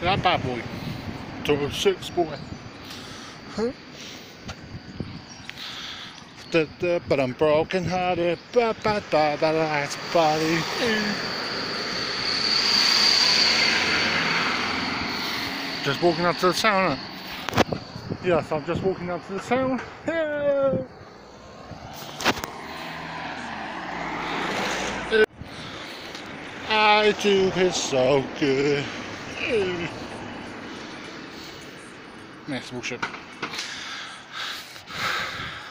That bad boy. Turbo 6 boy. Da, da, but I'm broken hearted, ba, ba, da, da, da, it's body. Just walking up to the town. Yes, I'm just walking up to the town. I do it so good. Next bullshit.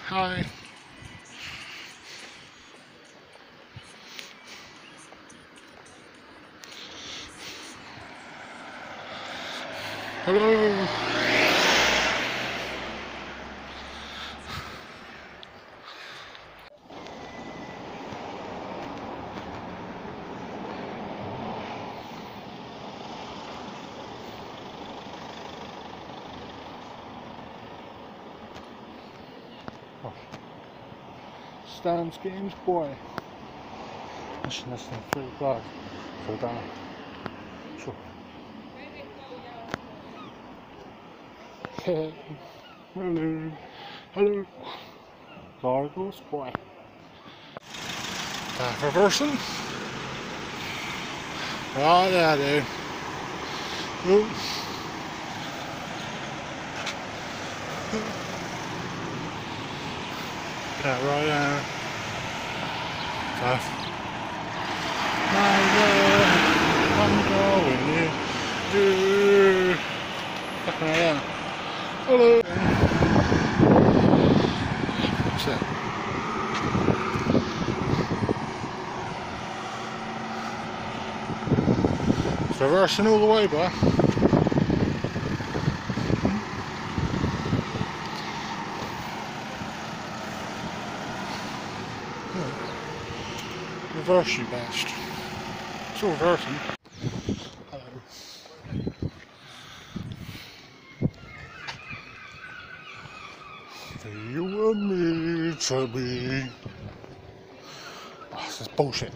Hi. Hello. Oh. Stan's Games Boy. Mission less than three o'clock. So down. Sure. Hello. Hello. Largos Boy. Back reversing. Ah, right there, dude. Ooh. Yeah, right there. Tough. My I'm going in. Fucking there. Hello. What's that? It's reversing all the way, boy. Reverse you best. It's all reversing. Do you want me to be? Oh, this is bullshit.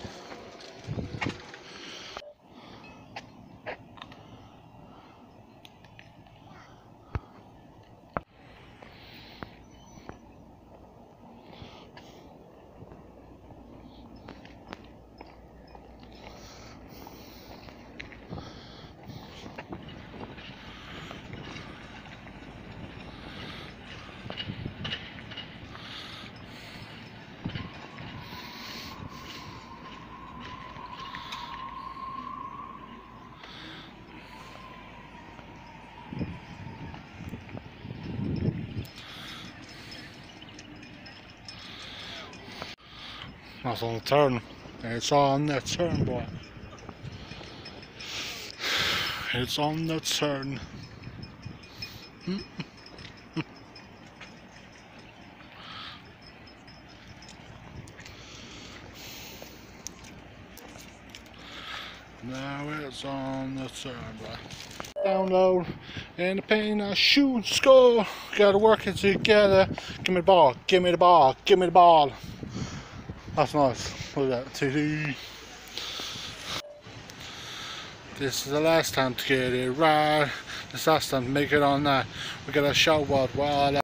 That's on the turn. It's on the turn, boy. It's on the turn. Now it's on the turn, boy. Down low in the pain, I shoot and score. Gotta work it together. Give me the ball, give me the ball, give me the ball. That's nice. Look at that. TD. This is the last time to get it right. This last time to make it on that. We got a shout what while